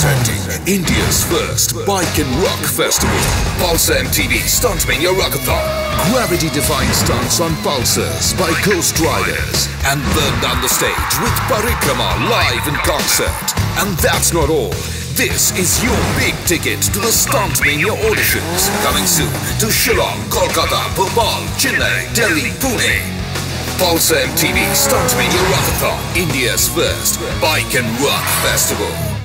Presenting India's first bike and rock festival, Pulsar MTV Stuntmania Rockathon. Gravity-defying stunts on pulsars by Ghost Riders and burn down the stage with Parikrama live in concert. And that's not all. This is your big ticket to the Stuntmania auditions. Coming soon to Shillong, Kolkata, Bhopal, Chennai, Delhi, Pune. Pulsar MTV Stuntmania Rockathon, India's first bike and rock festival.